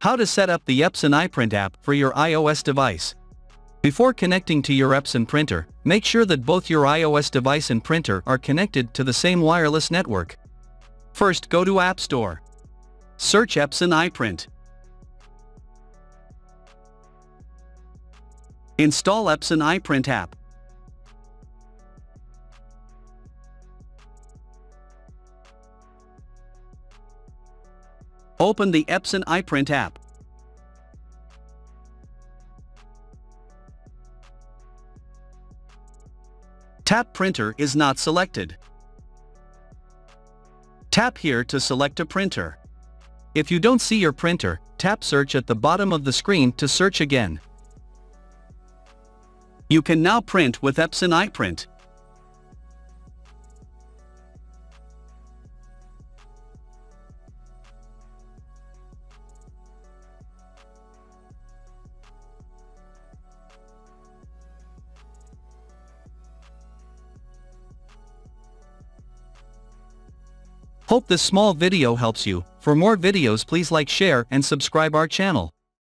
How to set up the Epson iPrint app for your iOS device. Before connecting to your Epson printer, make sure that both your iOS device and printer are connected to the same wireless network. First go to App Store. Search Epson iPrint. Install Epson iPrint app. Open the Epson iPrint app. Tap Printer is not selected. Tap here to select a printer. If you don't see your printer, tap Search at the bottom of the screen to search again. You can now print with Epson iPrint. Hope this small video helps you. For more videos please like share and subscribe our channel.